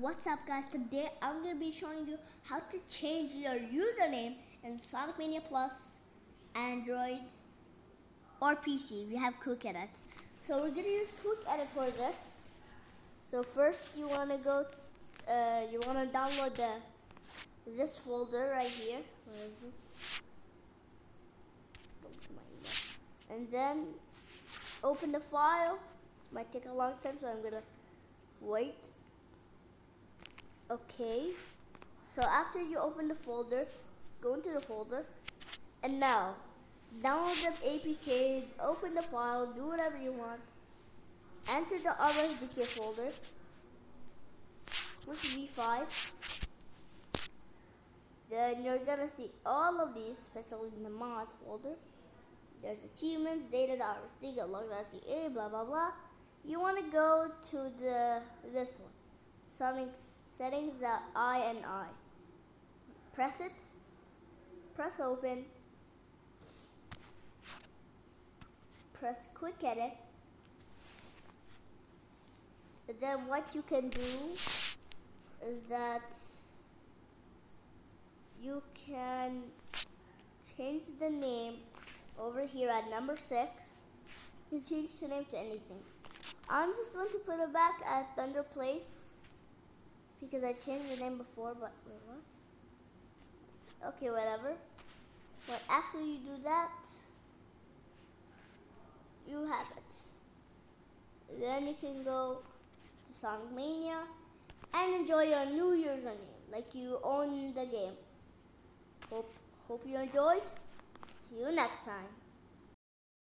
What's up guys, today I'm going to be showing you how to change your username in Sonic Mania Plus, Android, or PC. We have Quick Edit. So we're going to use Quick Edit for this. So first you want to go, uh, you want to download the this folder right here. And then open the file. It Might take a long time, so I'm gonna wait Okay. So after you open the folder, go into the folder, and now download the APK, open the file, do whatever you want. Enter the RSDK folder. Click V5. Then you're gonna see all of these, especially in the mods folder. There's achievements, data, data.rsd, log.ta, blah blah blah. You wanna go to the this one, Sonic's settings the I and I. Press it, press open, press quick edit. then what you can do is that you can change the name over here at number six. You can change the name to anything. I'm just going to put it back at Thunder Place because I changed the name before, but wait, what? Okay, whatever. But after you do that, you have it. Then you can go to Sonic Mania and enjoy your new username, like you own the game. Hope, hope you enjoyed. See you next time.